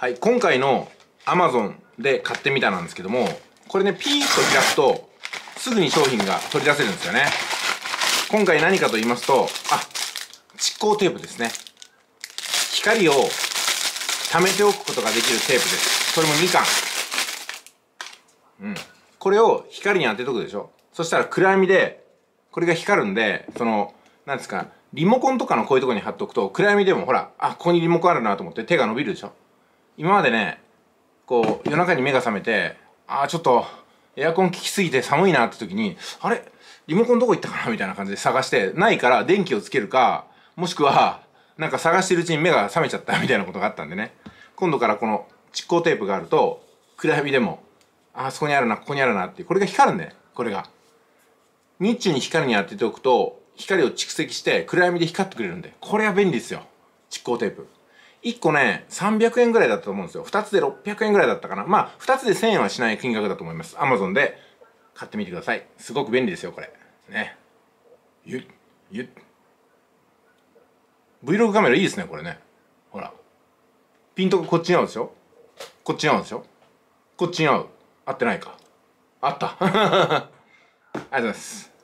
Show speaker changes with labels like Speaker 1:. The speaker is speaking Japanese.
Speaker 1: はい、今回の Amazon で買ってみたなんですけども、これね、ピーッと開くと、すぐに商品が取り出せるんですよね。今回何かと言いますと、あ、蓄光テープですね。光を溜めておくことができるテープです。これも2巻。うん。これを光に当てとくでしょ。そしたら暗闇で、これが光るんで、その、なんですか、リモコンとかのこういうところに貼っとくと、暗闇でもほら、あ、ここにリモコンあるなと思って手が伸びるでしょ。今までね、こう、夜中に目が覚めて、ああ、ちょっと、エアコン効きすぎて寒いなって時に、あれリモコンどこ行ったかな？みたいな感じで探して、ないから電気をつけるか、もしくは、なんか探してるうちに目が覚めちゃったみたいなことがあったんでね。今度からこの蓄光テープがあると、暗闇でも、あ、そこにあるな、ここにあるなって、これが光るんだよ、これが。日中に光に当てておくと、光を蓄積して暗闇で光ってくれるんで、これは便利ですよ。蓄光テープ。1個ね、300円ぐらいだったと思うんですよ。2つで600円ぐらいだったかな。まあ、2つで1000円はしない金額だと思います。Amazon で買ってみてください。すごく便利ですよ、これ。ね。ゆっ、ゆっ。Vlog カメラいいですね、これね。ほら。ピントがこっちに合うでしょこっちに合うでしょこっちに合う。合ってないか。あった。ありがとうございます。